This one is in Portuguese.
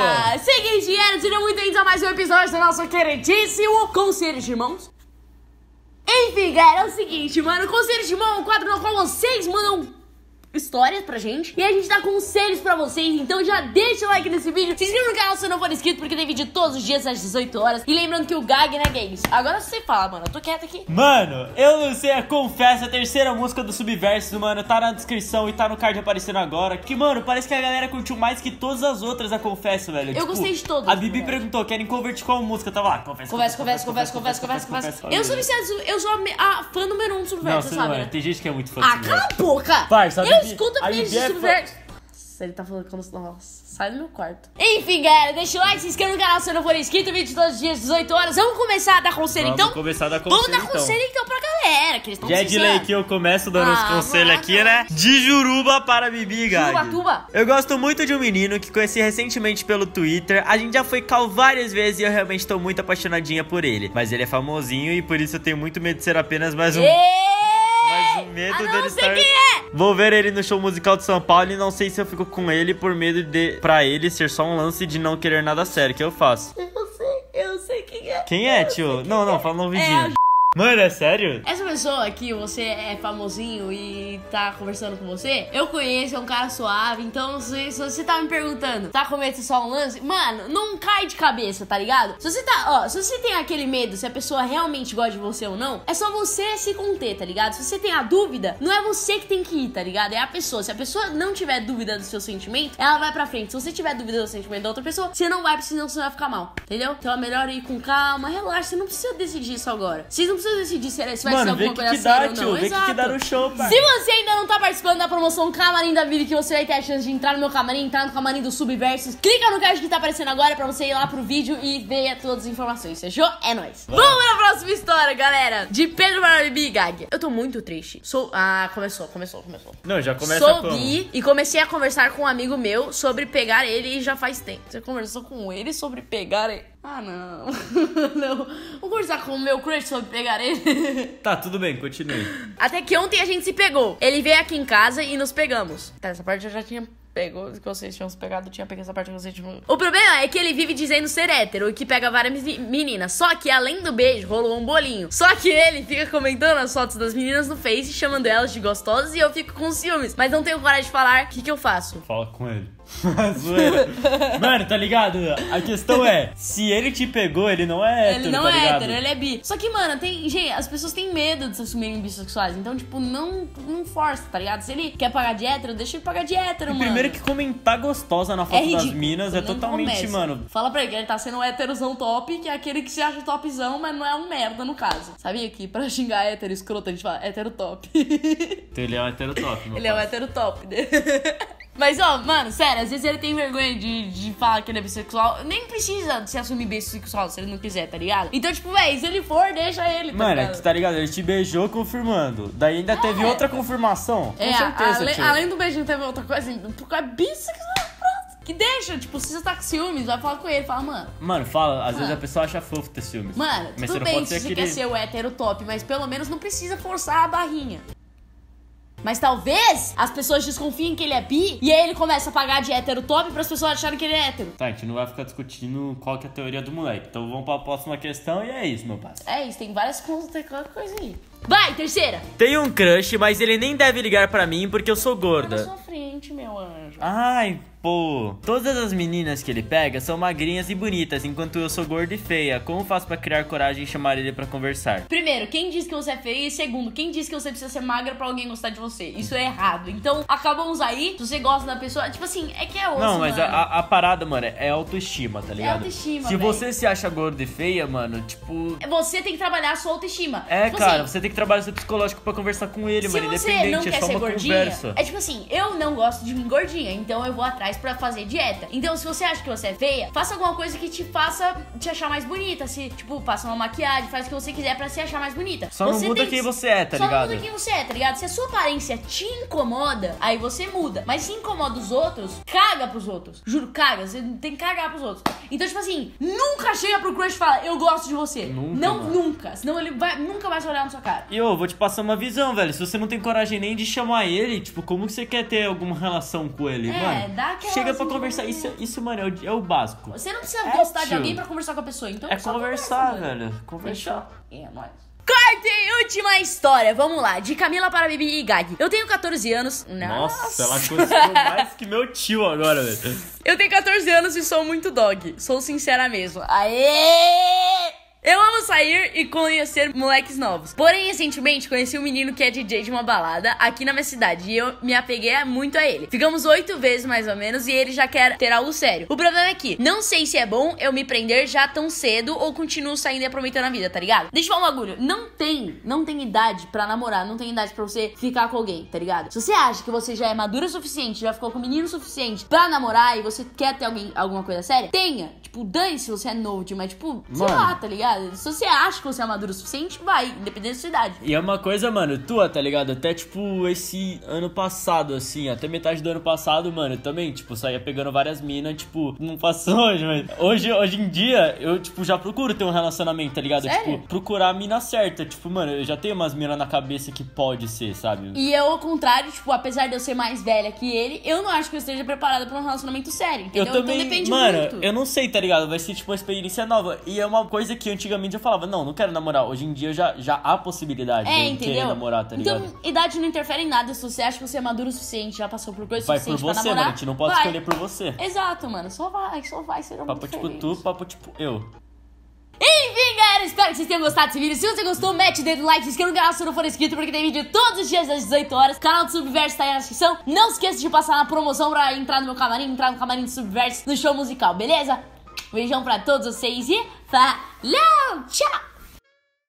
Seguinte, galera, sejam muito bem-vindos a mais um episódio do nosso queridíssimo Conselho de Irmãos. Enfim, galera, é o seguinte, mano, Conselho de Irmão é um quadro no qual vocês mandam histórias pra gente e a gente dá conselhos pra vocês. Então já deixa o like nesse vídeo, se inscreva no canal se não for inscrito, porque tem vídeo todos os dias às 18 horas. E lembrando que o Gag, né, games? Agora você fala, mano, eu tô quieto aqui. Mano, eu não sei, a confessa, a terceira música do Subverso, mano, tá na descrição e tá no card aparecendo agora. Que, mano, parece que a galera curtiu mais que todas as outras, a confesso, velho. Tipo, Eu gostei de todas, A Bibi velho. perguntou, querem convertir qual música? Tava lá, confessa. Conversa, conversa, conversa, conversa, conversa, conversa. Eu sou viciado, eu sou a, fã número um do Subverso, sabe? né? Tem gente que é muito fã Ah, cala a boca! Parça, a eu Bibi- escuto a playlist Bibi é de fã- Subverso. Nossa, ele tá falando como se... Nossa, sai do meu quarto. Enfim, galera, deixa o like, se inscreva no canal se não for inscrito. Vídeo todos os dias, 18 horas. Vamos começar a dar conselho, Vamos então? começar a dar Vamos conselho, dar então. conselho, então, pra galera, que eles estão Já é de lei que eu começo dando os Ah, conselhos mano. aqui, né? De Juruba para Bibi, Gag. Jurubatuba? Eu gosto muito de um menino que conheci recentemente pelo Twitter. A gente já foi cal várias vezes e eu realmente tô muito apaixonadinha por ele. Mas ele é famosinho e por isso eu tenho muito medo de ser apenas mais um. O medo Ah, não dele sei estar. quem é! Vou ver ele no show musical de São Paulo e não sei se eu fico com ele por medo de pra ele ser só um lance de não querer nada sério. que eu faço? Eu sei, eu sei quem é. Quem é, tio? Não, não, fala no É vidinho. Mano, é sério? Essa pessoa que você é famosinho e tá conversando com você, eu conheço, é um cara suave, então se, se você tá me perguntando, tá com medo só um lance, mano, não cai de cabeça, tá ligado? Se você tá, ó, se você tem aquele medo se a pessoa realmente gosta de você ou não, é só você se conter, tá ligado? Se você tem a dúvida, não é você que tem que ir, tá ligado? É a pessoa. Se a pessoa não tiver dúvida do seu sentimento, ela vai pra frente. Se você tiver dúvida do sentimento da outra pessoa, você não vai, senão você vai ficar mal, entendeu? Então é melhor ir com calma, relaxa, você não precisa decidir isso agora. Vocês não precisam decidir se se vai ser Mano, vê que, que dá, tio. Vê o que, que dá no show, pai. Se você ainda não tá participando da promoção Camarim da Vida, que você vai ter a chance de entrar no meu camarim, entrar no camarim do Subversos, clica no card que tá aparecendo agora pra você ir lá pro vídeo e ver todas as informações, fechou? É nóis. Vamos pra próxima história, galera. De Pedro para Bibi Gag. Eu tô muito triste. Sou... Ah, começou, começou, começou. Não, já começa Soube e comecei a conversar com um amigo meu sobre pegar ele já faz tempo. Você conversou com ele sobre pegar ele? Ah, não. não. Vou conversar com o meu crush sobre pegar ele. Tá, tudo bem, continue. Até que ontem a gente se pegou. Ele veio aqui em casa e nos pegamos. Tá, essa parte eu já tinha pego, que vocês tinham se pegado, eu tinha pegado essa parte que vocês tinham... O problema é que ele vive dizendo ser hétero e que pega várias meni- meninas. Só que além do beijo, rolou um bolinho. Só que ele fica comentando as fotos das meninas no Face, chamando elas de gostosas e eu fico com ciúmes. Mas não tenho coragem de falar. O que, que eu faço? Fala com ele. Zoeira. Mano, tá ligado? A questão é, se ele te pegou, ele não é hétero, Ele não tá é ligado? hétero, ele é bi. Só que, mano, tem. Gente, as pessoas têm medo de se assumirem bissexuais. Então, tipo, não, não força, tá ligado? Se ele quer pagar de hétero, deixa ele pagar de hétero, mano. Primeiro que comentar gostosa na É foto das ridículo. minas é totalmente, mano. Fala pra ele que ele tá sendo um héterozão top, que é aquele que se acha topzão, mas não é um merda no caso. Sabia que pra xingar hétero escroto a gente fala hétero top. Então ele é um hétero top, meu ele é um hétero top. né? Mas, ó, mano, sério, às vezes ele tem vergonha de, de falar que ele é bissexual. Nem precisa se assumir bissexual se ele não quiser, tá ligado? Então, tipo, véi, se ele for, deixa ele, tá Mano, é que tá ligado? Ele te beijou confirmando. Daí ainda teve outra confirmação. Com É, certeza, ale- além do beijinho, teve outra coisa, assim, porque é bissexual. Que deixa, tipo, se você tá com ciúmes, vai falar com ele, fala, mano, Mano, fala, às vezes Mano. a pessoa acha fofo ter ciúmes. Mano, Mas tudo você não bem se você aquele... quer ser o hétero top, mas pelo menos não precisa forçar a barrinha. Mas talvez as pessoas desconfiem que ele é bi e aí ele começa a pagar de hétero top para as pessoas acharem que ele é hétero. Tá, a gente não vai ficar discutindo qual que é a teoria do moleque. Então vamos pra próxima questão e é isso, meu parceiro. É isso, tem várias coisas, tem qualquer coisa aí. Vai, terceira. Tenho um crush, mas ele nem deve ligar pra mim porque eu sou Tá na gorda. sua frente, meu anjo. Ai, pô. Todas as meninas que ele pega são magrinhas e bonitas, enquanto eu sou gorda e feia. Como faço pra criar coragem e chamar ele pra conversar? Primeiro, quem diz que você é feia? E segundo, quem diz que você precisa ser magra pra alguém gostar de você? Isso é errado. Então, acabamos aí. Se você gosta da pessoa, tipo assim, é que é osso, Não, mas a, a- parada, mano, é autoestima, tá ligado? autoestima, Se véi. você se acha gorda e feia, mano, tipo. Você tem que trabalhar a sua autoestima. É, Tipo cara, assim, você tem que trabalhar seu psicológico pra conversar com ele, Se mano. você Independente, não é quer só ser gordinha, conversa. é tipo assim, eu não gosto de mim gordinha, então eu vou atrás pra fazer dieta. Então, se você acha que você é feia, faça alguma coisa que te faça te achar mais bonita. Se, tipo, passa uma maquiagem, faz o que você quiser pra se achar mais bonita. Só não Você muda tem que- quem você é, tá Só ligado? não muda quem você é, tá ligado? Se a sua aparência te incomoda, aí você muda. Mas se incomoda os outros, caga pros outros. Juro, caga. Você tem que cagar pros outros. Então, tipo assim, nunca chega pro crush e fala, eu gosto de você. Nunca, não, mano. nunca. Senão ele vai, nunca vai se olhar na sua cara. E eu vou te passar uma visão, velho. Se você não tem coragem nem de chamar ele, tipo, como que você quer ter alguma relação com ele, É, mano? dá aquela chega pra conversar. Isso, isso mano, é o, é o básico. Você não precisa É, gostar de tio. alguém pra conversar com a pessoa, então É só conversar, conversa, velho. Conversar. É nóis. Quarta e última história, vamos lá, de Camila para Bibi e Gag. Eu tenho 14 anos. Nossa, ela conseguiu mais que meu tio agora, velho. Eu tenho 14 anos e sou muito dog. Sou sincera mesmo. Aê! Eu amo sair e conhecer moleques novos. Porém, recentemente conheci um menino que é DJ de uma balada aqui na minha cidade e eu me apeguei muito a ele. Ficamos oito vezes mais ou menos e ele já quer ter algo sério. O problema é que não sei se é bom eu me prender já tão cedo ou continuo saindo e aproveitando a vida, tá ligado? Deixa eu falar um bagulho. Não tem, não tem idade pra namorar, não tem idade pra você ficar com alguém, tá ligado? Se você acha que você já é madura o suficiente, já ficou com menino o suficiente pra namorar e você quer ter alguém, alguma coisa séria, tenha. Tipo, dane-se se você é novo, mas tipo, sei lá, tá ligado? Se você acha que você é maduro o suficiente, vai, independente da sua idade. E é uma coisa, mano, tua, tá ligado? Até, tipo, esse ano passado, assim, até metade do ano passado, mano, eu também, tipo, saía pegando várias minas, tipo, não passou hoje, mas hoje, hoje em dia, eu, tipo, já procuro ter um relacionamento, tá ligado? Sério? Tipo, procurar a mina certa. Tipo, mano, eu já tenho umas minas na cabeça que pode ser, sabe? E eu, ao contrário, tipo, apesar de eu ser mais velha que ele, eu não acho que eu esteja preparada pra um relacionamento sério, entendeu? Eu também, então depende mano, muito. eu não sei, tá ligado? Vai ser tipo uma experiência nova. E é uma coisa que antigamente eu falava, não, não quero namorar. Hoje em dia já, já há possibilidade É, de eu entendeu? querer namorar, tá ligado? Então, idade não interfere em nada. Se você acha que você é maduro o suficiente, já passou por coisa vai por suficiente pra você, namorar, mano. A gente não pode vai. escolher por você. Exato, mano. Só vai, só vai, seja Papo muito tipo feliz. tu, papo tipo eu. Enfim, galera, espero que vocês tenham gostado desse vídeo. Se você gostou, mete o dedo no like, se inscreva no canal se não for inscrito, porque tem vídeo todos os dias às 18 horas. O canal do Subverso tá aí na descrição. Não esqueça de passar na promoção pra entrar no meu camarim, entrar no camarim do Subverso no show musical, beleza? Beijão pra todos vocês e Loud chop.